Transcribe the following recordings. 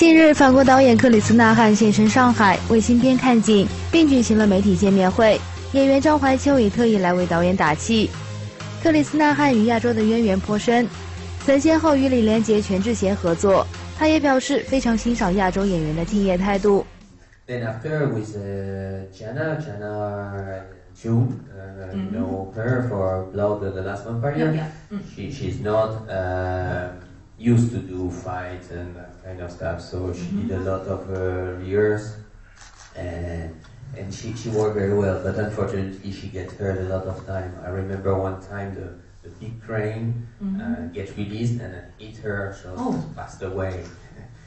近日，法国导演克里斯纳汉现身上海为新片看景，并举行了媒体见面会。演员张怀秋也特意来为导演打气。克里斯纳汉与亚洲的渊源颇深，曾先后与李连杰、全智贤合作。他也表示非常欣赏亚洲演员的敬业态度。Then after with Jana June, you know her for Blood the Last Vampire. She she's not used to do fights and kind of stuff, so she did a lot of years and and she she worked very well. But unfortunately, she get hurt a lot of time. I remember one time the the big crane uh, get released and hit her, so Oh. passed away.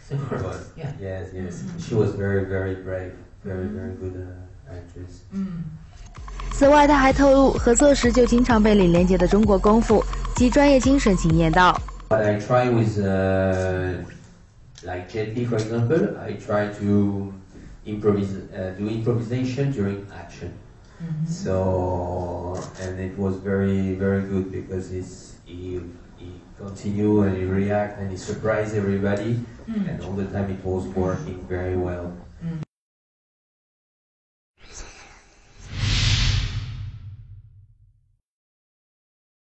So It was- yeah. Yes, yes. She was very, very brave, very, very good uh, actress. 嗯此外，他还透露，合作时就经常被李连杰的中国功夫及专业精神惊艳到。 What I try with, uh, like Li, for example, I try to improvise, uh, do improvisation during action. So, and it was very, very good because it's, he, he continue and he react and he surprise everybody, and all the time it was working very well.